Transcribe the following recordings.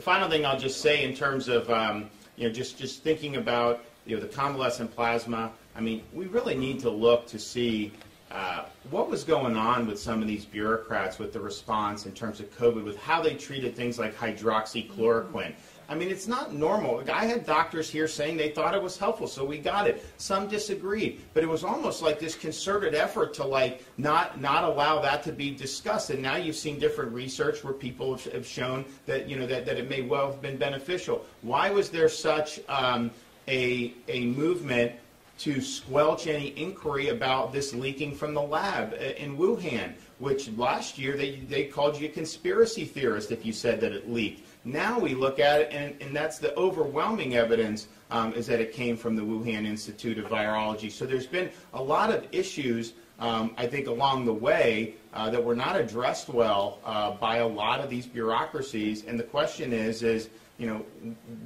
the final thing I'll just say in terms of um, you know just just thinking about you know the convalescent plasma. I mean, we really need to look to see uh, what was going on with some of these bureaucrats with the response in terms of COVID, with how they treated things like hydroxychloroquine. I mean, it's not normal. I had doctors here saying they thought it was helpful, so we got it. Some disagreed, but it was almost like this concerted effort to like not not allow that to be discussed. And now you've seen different research where people have, shown that you know that, that it may well have been beneficial. Why was there such um, a a movement to squelch any inquiry about this leaking from the lab in Wuhan? Which last year they they called you a conspiracy theorist if you said that it leaked. Now we look at it, and, and that's the overwhelming evidence um, is that it came from the Wuhan Institute of Virology. So there's been a lot of issues, um, I think, along the way uh, that were not addressed well uh, by a lot of these bureaucracies. And the question is, is you know,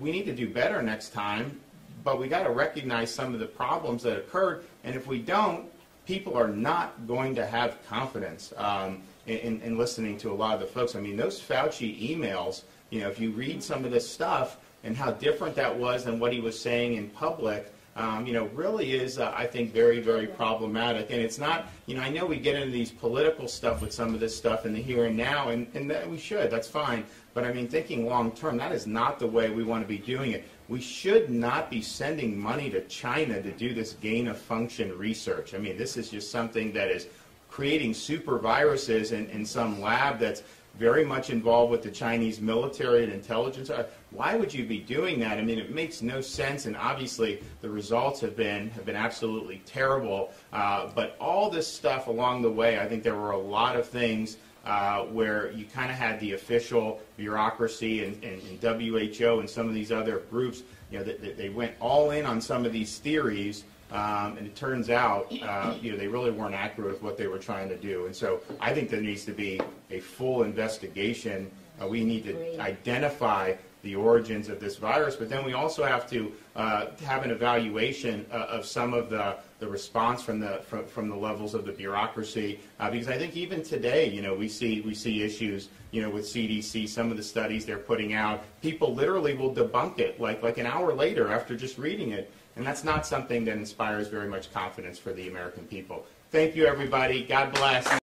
we need to do better next time, but we got to recognize some of the problems that occurred. And if we don't, people are not going to have confidence um, in, in listening to a lot of the folks. I mean, those Fauci emails you know, if you read some of this stuff and how different that was than what he was saying in public, um, you know, really is, uh, I think, very, very problematic. And it's not, you know, I know we get into these political stuff with some of this stuff in the here and now, and, and that we should, that's fine. But I mean, thinking long term, that is not the way we want to be doing it. We should not be sending money to China to do this gain of function research. I mean, this is just something that is creating super viruses in, in some lab that's very much involved with the Chinese military and intelligence. Uh, why would you be doing that? I mean, it makes no sense, and obviously the results have been have been absolutely terrible. Uh, but all this stuff along the way, I think there were a lot of things uh, where you kind of had the official bureaucracy and, and, and, WHO and some of these other groups, you know, that, they went all in on some of these theories um, and it turns out, uh, you know, they really weren't accurate with what they were trying to do. And so I think there needs to be a full investigation. Uh, we need to identify the origins of this virus, but then we also have to uh, have an evaluation uh, of some of the, the response from the from, from the levels of the bureaucracy. Uh, because I think even today, you know, we see we see issues, you know, with CDC. Some of the studies they're putting out, people literally will debunk it like like an hour later after just reading it. And that's not something that inspires very much confidence for the American people. Thank you, everybody. God bless.